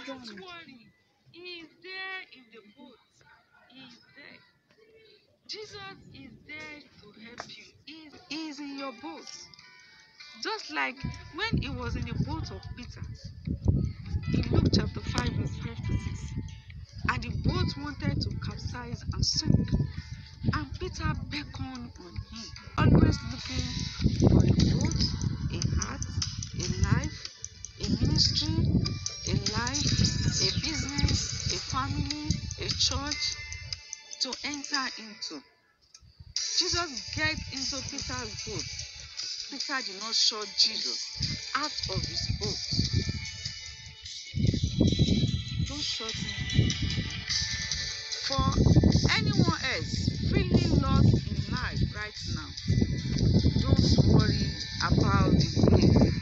Which one is there in the boat? He is there. Jesus is there to help you. He is in your boat. Just like when he was in the boat of Peter in Luke chapter 5, verse 5 to 6. And the boat wanted to capsize and sink. And Peter beckoned on him, always looking for a boat, a heart, a life, a ministry, life, a business, a family, a church to enter into. Jesus get into Peter's boat. Peter did not shut Jesus out of his boat. Don't shut him. For anyone else feeling lost in life right now, don't worry about the grave.